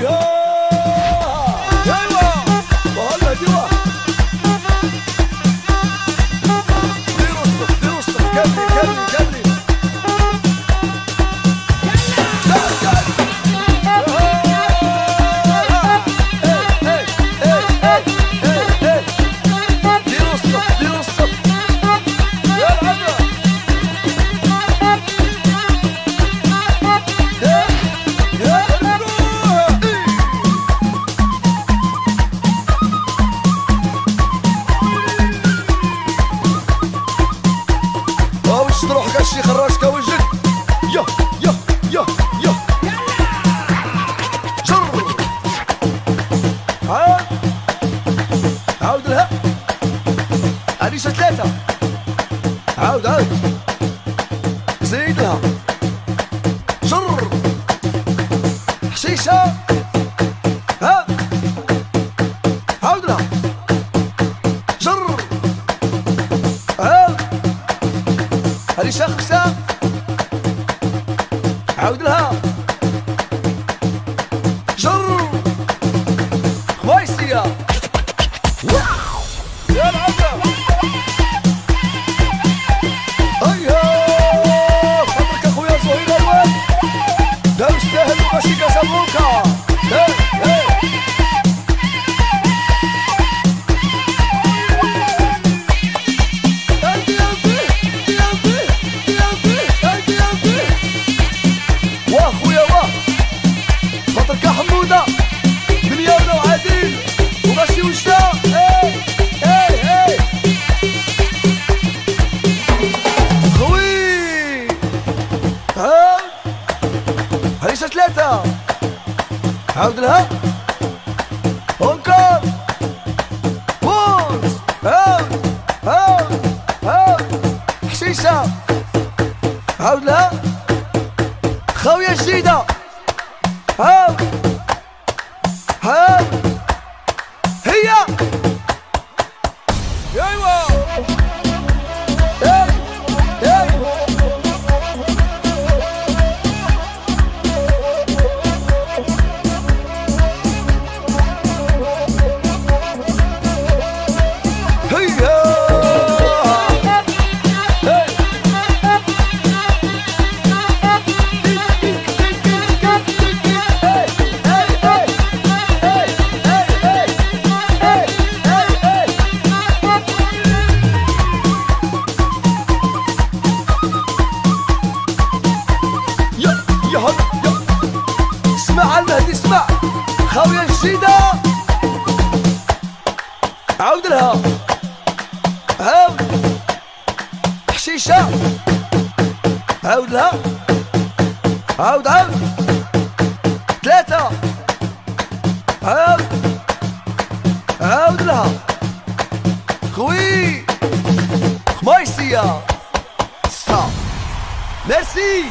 Oh. عريشة ثلاثة عاود عاود زيد لها جر حشيشة. عريشة خمسة عاود لها. جر خويسية يا العبد خاطرك حمودة. مليون وعديل وماشي وجده هاي هاي هاي خوي. ها؟ هريسة ثلاثة. عاود لها هونكور بوز عاود عاود عاود حشيشة. عاود لها خاوية جديدة عاود عاود عاود لها. عاود. حشيشة. عاود لها. عاود عاود. ثلاثة. عاود. عاود لها. خوي. خمايسية. صا ميرسي.